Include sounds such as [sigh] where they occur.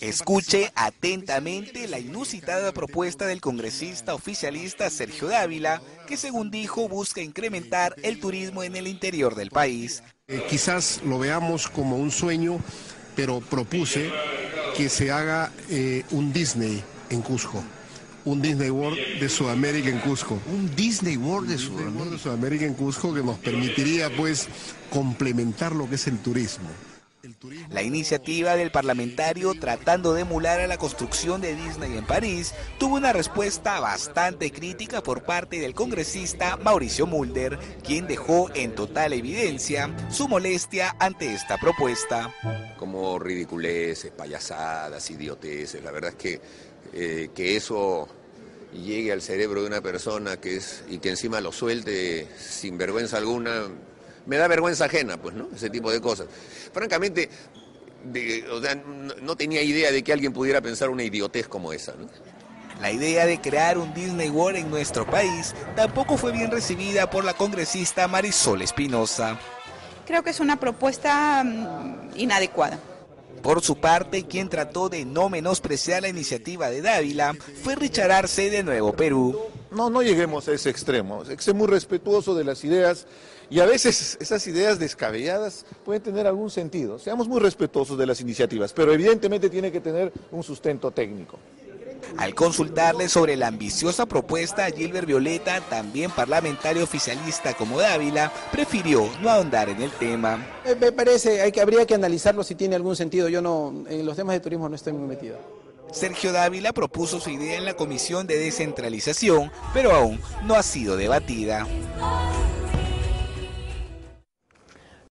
Escuche atentamente la inusitada propuesta del congresista oficialista Sergio Dávila, que según dijo busca incrementar el turismo en el interior del país. Eh, quizás lo veamos como un sueño, pero propuse que se haga eh, un Disney en Cusco un Disney World de Sudamérica en Cusco. Un Disney World de Sudamérica. de Sudamérica en Cusco que nos permitiría pues complementar lo que es el turismo. La iniciativa del parlamentario tratando de emular a la construcción de Disney en París tuvo una respuesta bastante crítica por parte del congresista Mauricio Mulder, quien dejó en total evidencia su molestia ante esta propuesta. Como ridiculeces, payasadas, idioteces, la verdad es que, eh, que eso llegue al cerebro de una persona que es y que encima lo suelte sin vergüenza alguna, me da vergüenza ajena, pues, ¿no? Ese tipo de cosas. Francamente, no, tenía idea de que alguien pudiera pensar una idiotez como esa, ¿no? La idea de crear un Disney World en nuestro país tampoco fue bien recibida por la congresista Marisol Espinosa. Creo que es una propuesta mm, inadecuada. Por su parte, quien trató de no menospreciar la iniciativa de Dávila fue Richard Arce de Nuevo Perú. No, no lleguemos a ese extremo. Hay que ser muy respetuoso de las ideas y a veces [laughs] esas ideas descabelladas pueden tener algún sentido. Seamos muy respetuosos de las iniciativas, pero evidentemente tiene que tener un sustento técnico. Al consultarle sobre la ambiciosa propuesta, Gilbert Violeta, también parlamentario oficialista como Dávila, prefirió no ahondar en el tema. Me parece que habría que analizarlo si tiene algún sentido. Yo no, en los temas de turismo no estoy muy metido. Sergio Dávila propuso su idea en la Comisión de Descentralización, pero aún no ha sido debatida.